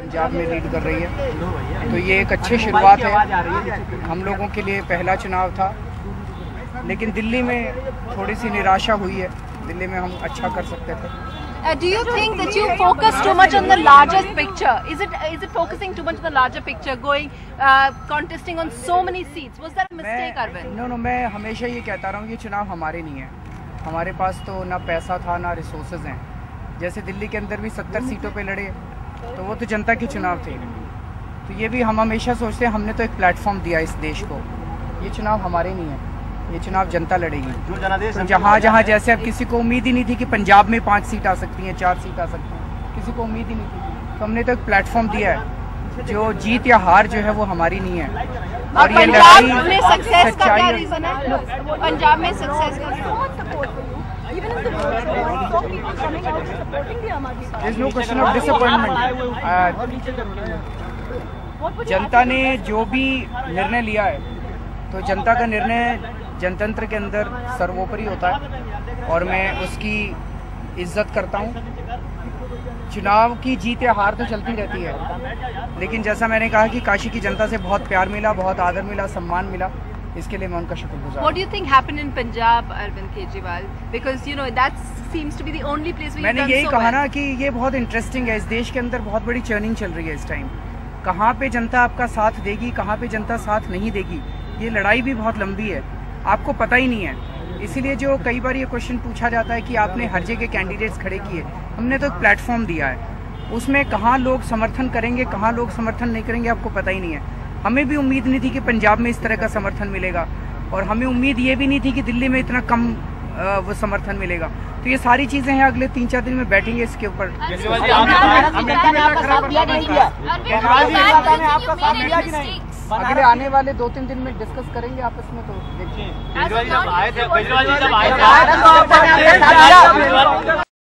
पंजाब में लीड कर रही है तो ये एक अच्छी शुरुआत है हम लोगों के लिए पहला चुनाव था लेकिन दिल्ली में थोड़ी सी निराशा हुई है दिल्ली में हम अच्छा कर सकते थे Uh, do you think that you focus too much on the larger picture? Is it is it focusing too much on the larger picture, going uh, contesting on so many seats? Was that a mistake, Arvind? No no मैं हमेशा ये कहता रहा हूँ ये चुनाव हमारे नहीं है हमारे पास तो ना पैसा था ना रिसोर्सेज हैं जैसे दिल्ली के अंदर भी सत्तर सीटों पे लड़े तो वो तो जनता के चुनाव थे। तो ये भी हम हमेशा सोचते हैं हमने तो एक प्लेटफॉर्म दिया इस देश को। ये चुनाव हमारे नहीं है। ये चुनाव जनता लड़ेगी। तो जहाँ जहाँ जैसे अब किसी को उम्मीद ही नहीं थी कि पंजाब में पाँच सीट आ सकती हैं चार सीट आ सकती हैं। किसी को उम्मीद ही नहीं थी। तो हमने तो एक प्लेटफॉर्म दिया है। जो जीत या हार जो है वो हमारी नहीं है। और ये पंजाब सक्सेस का क्या रीजन है? पंजाब में सक्सेस का क्वेश्चन ऑफ़ डिसअपॉइंटमेंट जनता ने जो भी निर्णय लिया है तो जनता का निर्णय जनतंत्र के अंदर सर्वोपरि होता है और मैं उसकी इज़्ज़त करता हूँ। चुनाव की जीत या हार तो चलती रहती है। लेकिन जैसा मैंने कहा कि काशी की जनता से बहुत प्यार मिला बहुत आदर मिला सम्मान मिला इसके लिए मैं उनका शुक्रगुजार What do you think happened in Punjab, Arvind Kejriwal? Because you know that seems to be the only place where मैंने यही so कहा well. ना कि ये बहुत इंटरेस्टिंग है इस देश के अंदर बहुत बड़ी चर्निंग चल रही है इस टाइम कहाँ पे जनता आपका साथ देगी कहाँ पे जनता साथ नहीं देगी ये लड़ाई भी बहुत लंबी है। आपको पता ही नहीं है। इसीलिए जो कई बार ये क्वेश्चन पूछा जाता है कि आपने हर जगह कैंडिडेट्स खड़े किए हमने तो एक प्लेटफॉर्म दिया है उसमें कहाँ लोग समर्थन करेंगे कहाँ लोग समर्थन नहीं करेंगे आपको पता ही नहीं है हमें भी उम्मीद नहीं थी कि पंजाब में इस तरह का समर्थन मिलेगा और हमें उम्मीद ये भी नहीं थी कि दिल्ली में इतना कम वो समर्थन मिलेगा तो ये सारी चीज़ें हैं अगले तीन चार दिन में बैठेंगे इसके ऊपर अगले आने वाले दो तीन दिन में डिस्कस करेंगे आपस में तो। देखिए